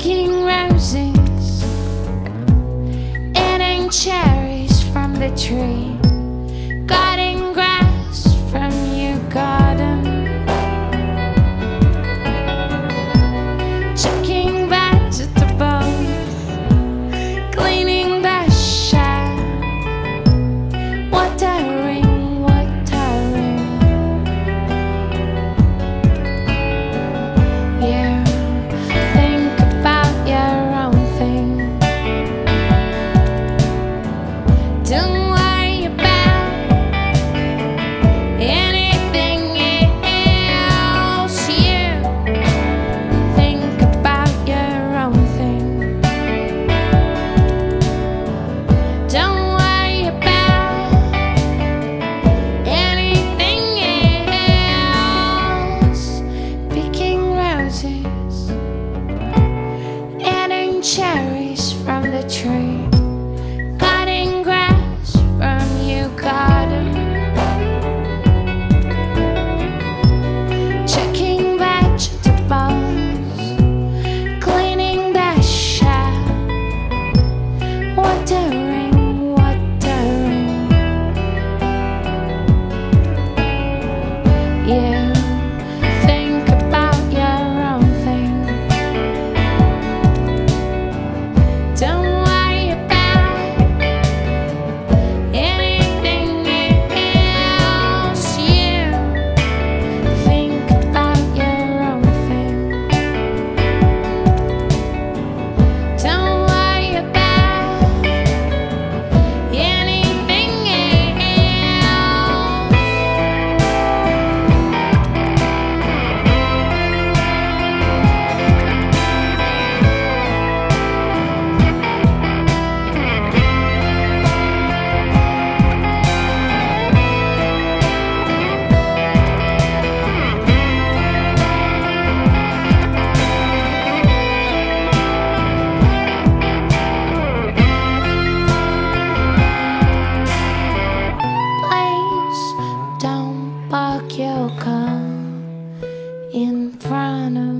picking roses. It cherries from the tree. cherries from the tree. you'll come in front of